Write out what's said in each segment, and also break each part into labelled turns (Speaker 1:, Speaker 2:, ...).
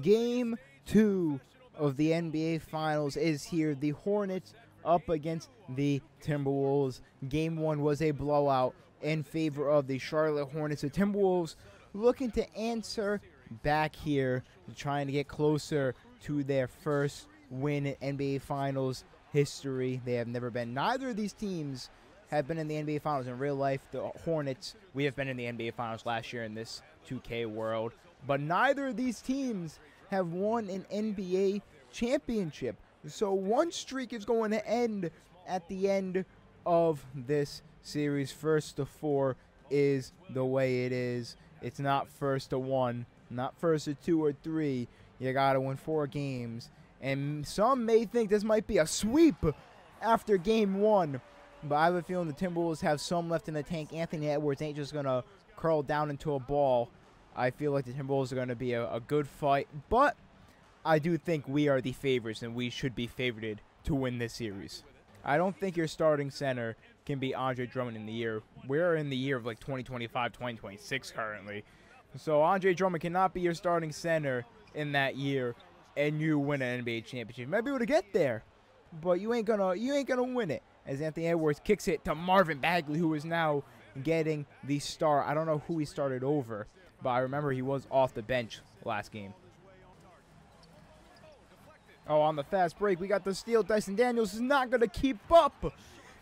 Speaker 1: Game two of the NBA Finals is here. The Hornets up against the Timberwolves. Game one was a blowout in favor of the Charlotte Hornets. The Timberwolves looking to answer back here, trying to get closer to their first win in NBA Finals history. They have never been. Neither of these teams have been in the NBA Finals in real life. The Hornets, we have been in the NBA Finals last year in this 2K world, but neither of these teams have won an NBA championship. So one streak is going to end at the end of this series. First to four is the way it is. It's not first to one, not first to two or three. You got to win four games. And some may think this might be a sweep after game one. But I have a feeling the Timberwolves have some left in the tank. Anthony Edwards ain't just going to curl down into a ball. I feel like the Timberwolves are going to be a, a good fight. But I do think we are the favorites and we should be favored to win this series. I don't think your starting center can be Andre Drummond in the year. We're in the year of like 2025, 2026 currently. So Andre Drummond cannot be your starting center in that year and you win an NBA championship. You might be able to get there, but you ain't gonna you ain't gonna win it. As Anthony Edwards kicks it to Marvin Bagley, who is now getting the start. I don't know who he started over, but I remember he was off the bench last game. Oh, on the fast break, we got the steal. Dyson Daniels is not going to keep up.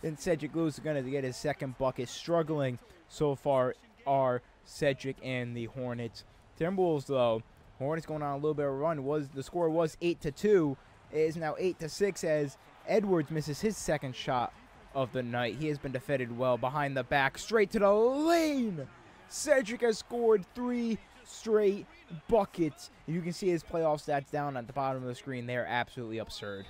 Speaker 1: And Cedric Lewis is going to get his second bucket. Struggling so far are Cedric and the Hornets. Timberwolves, though, Hornets going on a little bit of a run. Was the score was eight to two. It is now eight to six as Edwards misses his second shot of the night. He has been defended well behind the back, straight to the lane. Cedric has scored three straight buckets. You can see his playoff stats down at the bottom of the screen. They are absolutely absurd.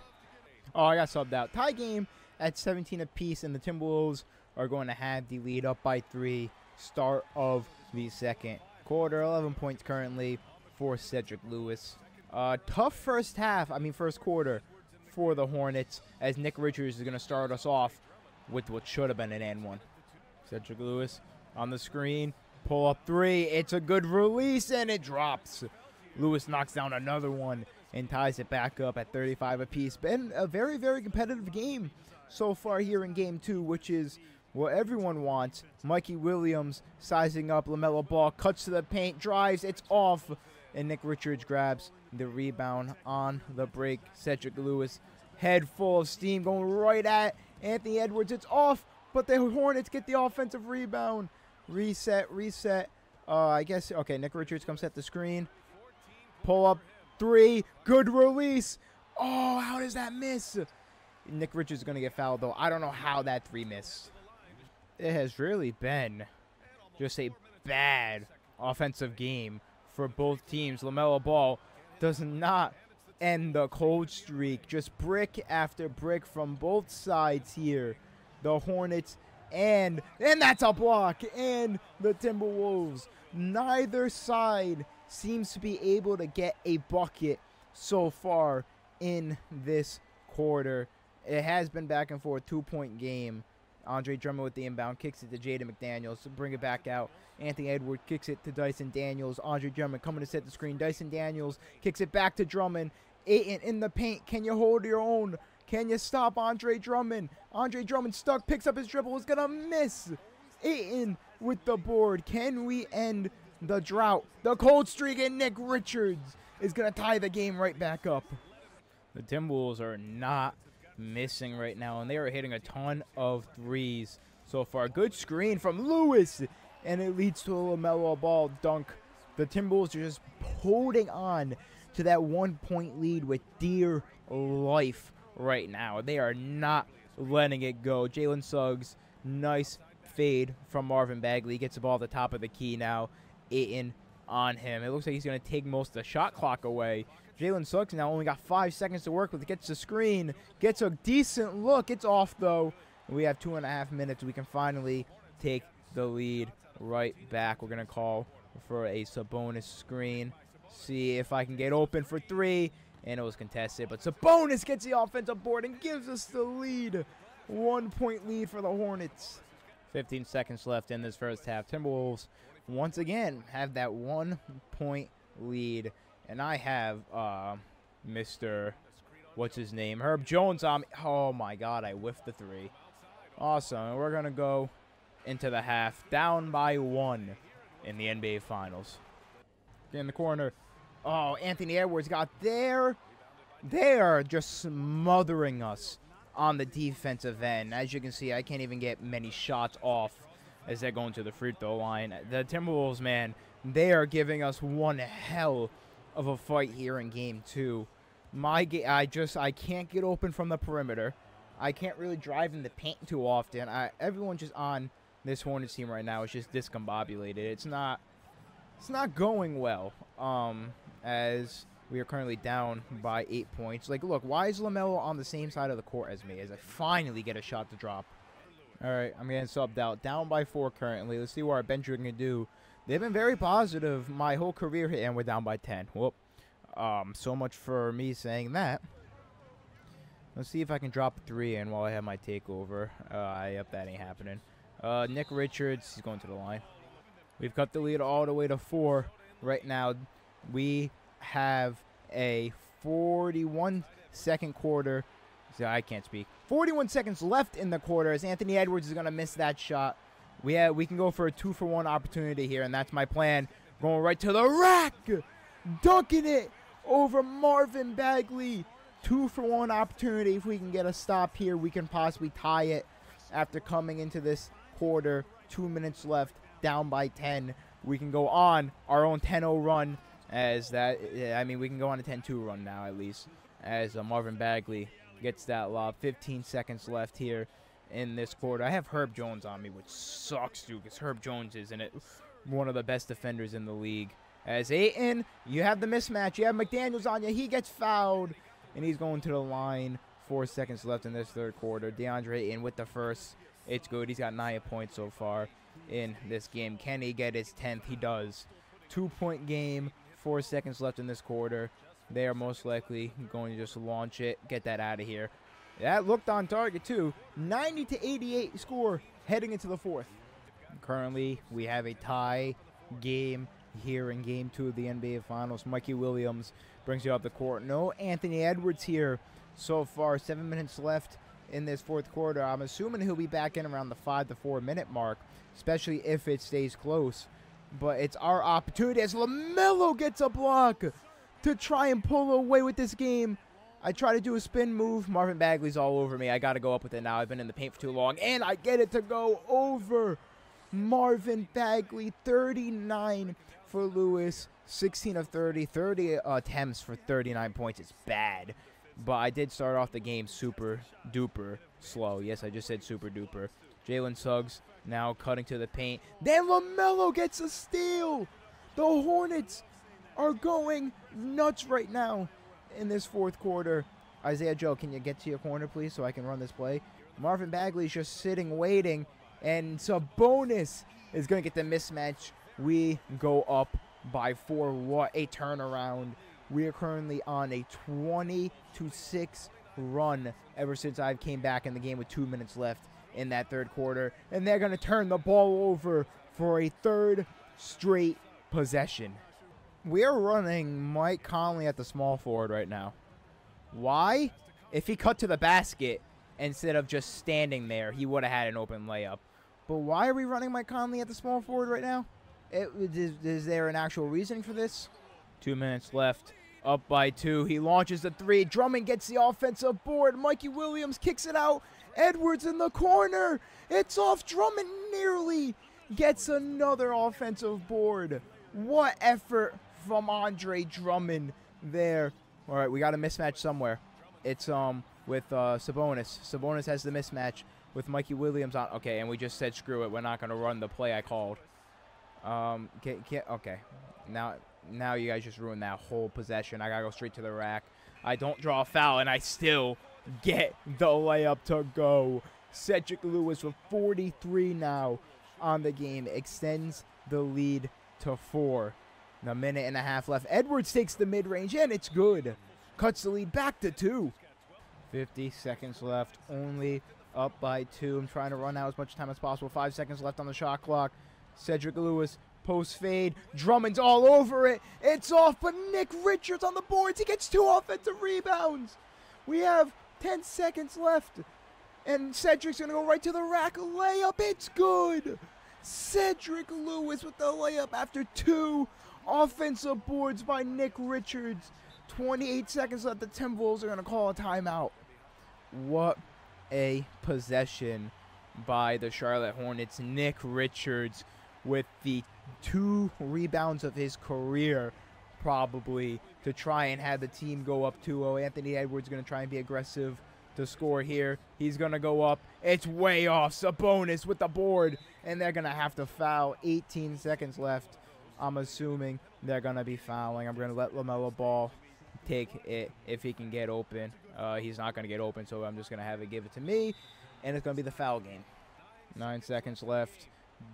Speaker 1: Oh, I got subbed out. Tie game at 17 apiece, and the Timberwolves are going to have the lead up by three. Start of the second quarter. 11 points currently for Cedric Lewis. Uh, tough first half, I mean, first quarter for the Hornets, as Nick Richards is going to start us off with what should have been an N one. Cedric Lewis on the screen. Pull up three. It's a good release, and it drops. Lewis knocks down another one and ties it back up at 35 apiece. Been a very, very competitive game so far here in game two, which is what everyone wants. Mikey Williams sizing up LaMelo Ball, cuts to the paint, drives, it's off and Nick Richards grabs the rebound on the break. Cedric Lewis, head full of steam, going right at Anthony Edwards. It's off, but the Hornets get the offensive rebound. Reset, reset. Uh, I guess, okay, Nick Richards comes at the screen. Pull up three. Good release. Oh, how does that miss? Nick Richards is going to get fouled, though. I don't know how that three missed. It has really been just a bad offensive game for both teams. LaMelo Ball does not end the cold streak. Just brick after brick from both sides here. The Hornets and and that's a block and the Timberwolves. Neither side seems to be able to get a bucket so far in this quarter. It has been back and forth, two point game. Andre Drummond with the inbound kicks it to Jaden McDaniels to bring it back out. Anthony Edwards kicks it to Dyson Daniels. Andre Drummond coming to set the screen. Dyson Daniels kicks it back to Drummond. Ayton in the paint. Can you hold your own? Can you stop Andre Drummond? Andre Drummond stuck, picks up his dribble, is going to miss. Ayton with the board. Can we end the drought? The cold streak and Nick Richards is going to tie the game right back up. The Timberwolves are not missing right now, and they are hitting a ton of threes so far. Good screen from Lewis, and it leads to a LaMelo ball dunk. The Timberwolves are just holding on to that one point lead with dear life right now. They are not letting it go. Jalen Suggs, nice fade from Marvin Bagley. Gets the ball at the top of the key now. Ayton on him. It looks like he's going to take most of the shot clock away. Jalen Suggs now only got five seconds to work with. Gets the screen, gets a decent look. It's off though. We have two and a half minutes. We can finally take the lead right back. We're going to call for a Sabonis screen. See if I can get open for three. And it was contested. But Sabonis gets the offensive board and gives us the lead. One point lead for the Hornets. 15 seconds left in this first half. Timberwolves once again have that one point lead And I have uh, Mr. What's his name? Herb Jones on me. Oh my God, I whiffed the three. Awesome. And we're going to go into the half down by one in the NBA Finals. In the corner. Oh, Anthony Edwards got there. They are just smothering us on the defensive end. As you can see, I can't even get many shots off as they're going to the free throw line. The Timberwolves, man, they are giving us one hell of a fight here in game two. My ga- I just I can't get open from the perimeter. I can't really drive in the paint too often. I everyone just on this Hornets team right now is just discombobulated. It's not it's not going well. Um, as we are currently down by eight points. Like, look, why is LaMelo on the same side of the court as me? As I finally get a shot to drop. All right, I'm getting subbed out. Down by four currently. Let's see what our bench can do. They've been very positive my whole career here, and we're down by 10. Whoop. Um, so much for me saying that. Let's see if I can drop three in while I have my takeover. Uh, yep, that ain't happening. Uh, Nick Richards, he's going to the line. We've cut the lead all the way to four right now. We have a 41 second quarter. See, I can't speak. 41 seconds left in the quarter as Anthony Edwards is going to miss that shot. We have, we can go for a two for one opportunity here, and that's my plan. Going right to the rack, dunking it over Marvin Bagley. Two for one opportunity. If we can get a stop here, we can possibly tie it after coming into this quarter. Two minutes left, down by 10. We can go on our own 10 0 run as that, I mean, we can go on a 10 2 run now at least as uh, Marvin Bagley gets that lob. 15 seconds left here in this quarter. I have Herb Jones on me, which sucks, dude, because Herb Jones is in it one of the best defenders in the league. As Ayton, you have the mismatch. You have McDaniels on you. He gets fouled, and he's going to the line. Four seconds left in this third quarter. DeAndre Ayton with the first. It's good. He's got nine points so far in this game. Can he get his 10th? He does. Two point game. Four seconds left in this quarter. They are most likely going to just launch it, get that out of here. That looked on target too. 90 to 88 score heading into the fourth. Currently, we have a tie game here in game two of the NBA Finals. Mikey Williams brings you up the court. No Anthony Edwards here so far. Seven minutes left in this fourth quarter. I'm assuming he'll be back in around the five to four minute mark, especially if it stays close. But it's our opportunity as LaMelo gets a block to try and pull away with this game. I try to do a spin move. Marvin Bagley's all over me. I got to go up with it now. I've been in the paint for too long. And I get it to go over. Marvin Bagley, 39 for Lewis, 16 of 30, 30 attempts for 39 points. It's bad. But I did start off the game super duper slow. Yes, I just said super duper. Jalen Suggs now cutting to the paint. Then LaMelo gets a steal. The Hornets are going nuts right now in this fourth quarter. Isaiah Joe, can you get to your corner, please, so I can run this play? Marvin Bagley's just sitting, waiting, and Sabonis is going to get the mismatch. We go up by four. What a turnaround. We are currently on a 20 to 6 run ever since I came back in the game with two minutes left in that third quarter. And they're going to turn the ball over for a third straight possession. We are running Mike Conley at the small forward right now. Why? If he cut to the basket instead of just standing there, he would have had an open layup. But why are we running Mike Conley at the small forward right now? It, is, is there an actual reason for this? Two minutes left. Up by two. He launches the three. Drummond gets the offensive board. Mikey Williams kicks it out. Edwards in the corner. It's off. Drummond nearly gets another offensive board. What effort from Andre Drummond there. All right, we got a mismatch somewhere. It's um with uh, Sabonis. Sabonis has the mismatch with Mikey Williams on. Okay, and we just said screw it. We're not going to run the play I called. Um, can, can, okay. Now, now you guys just ruined that whole possession. I gotta go straight to the rack. I don't draw a foul, and I still get the layup to go. Cedric Lewis with 43 now on the game extends the lead to four. A minute and a half left. Edwards takes the mid range, and it's good. Cuts the lead back to two. 50 seconds left. Only up by two. I'm trying to run out as much time as possible. Five seconds left on the shot clock. Cedric Lewis Post fade. Drummond's all over it. It's off, but Nick Richards on the boards. He gets two offensive rebounds. We have 10 seconds left. And Cedric's going to go right to the rack. Layup. It's good. Cedric Lewis with the layup after two offensive boards by Nick Richards. 28 seconds left. The Timberwolves are going to call a timeout. What a possession by the Charlotte Hornets. Nick Richards with the two rebounds of his career, probably, to try and have the team go up 2 0. Anthony Edwards going to try and be aggressive to score here. He's going to go up. It's way off. Sabonis with the board, and they're going to have to foul. 18 seconds left. I'm assuming they're going to be fouling. I'm going to let LaMelo Ball take it if he can get open. Uh, he's not going to get open, so I'm just going to have it give it to me, and it's going to be the foul game. Nine seconds left.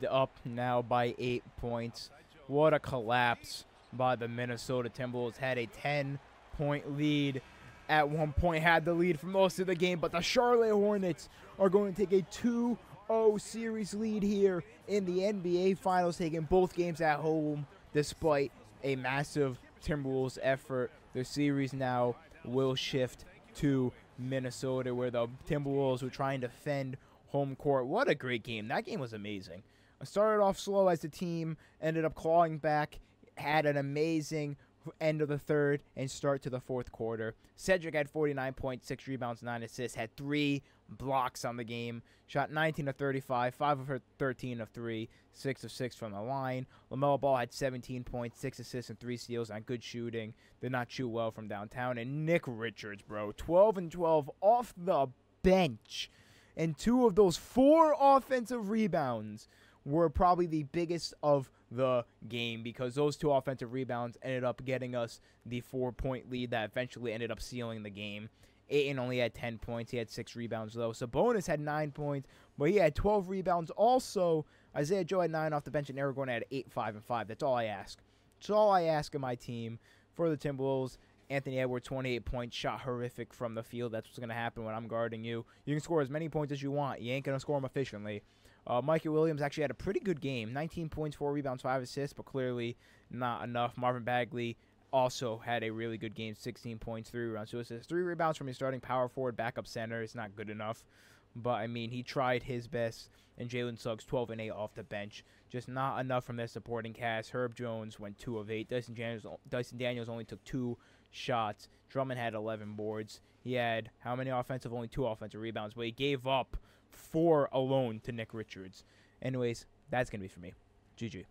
Speaker 1: Up now by eight points. What a collapse by the Minnesota Timberwolves. Had a 10 point lead at one point, had the lead for most of the game, but the Charlotte Hornets are going to take a 2 0 series lead here in the NBA Finals, taking both games at home despite a massive Timberwolves effort. The series now will shift to Minnesota, where the Timberwolves were trying to defend home court. What a great game. That game was amazing. I started off slow as the team, ended up clawing back, had an amazing end of the third and start to the fourth quarter. Cedric had 49.6 rebounds, 9 assists, had 3 blocks on the game, shot 19 of 35, 5 of her 13 of 3, 6 of 6 from the line. LaMelo Ball had 17.6 assists, and 3 steals on good shooting. Did not shoot well from downtown. And Nick Richards, bro, 12 and 12 off the bench. And two of those four offensive rebounds were probably the biggest of the game because those two offensive rebounds ended up getting us the four point lead that eventually ended up sealing the game. Ayton only had 10 points. He had six rebounds, though. Sabonis had nine points, but he had 12 rebounds. Also, Isaiah Joe had nine off the bench, and Aragorn had eight, five, and five. That's all I ask. That's all I ask of my team for the Timberwolves. Anthony Edwards, 28 points, shot horrific from the field. That's what's going to happen when I'm guarding you. You can score as many points as you want. You ain't going to score them efficiently. Uh, Mikey Williams actually had a pretty good game 19 points, 4 rebounds, 5 assists, but clearly not enough. Marvin Bagley also had a really good game 16 points, 3 rebounds, 2 assists, 3 rebounds from his starting power forward, backup center. It's not good enough. But, I mean, he tried his best. And Jalen Suggs, 12 and 8 off the bench. Just not enough from their supporting cast. Herb Jones went 2 of 8. Dyson Daniels, Dyson Daniels only took 2 shots. Drummond had 11 boards. He had how many offensive? Only 2 offensive rebounds. But he gave up four alone to Nick Richards. Anyways, that's going to be for me. GG.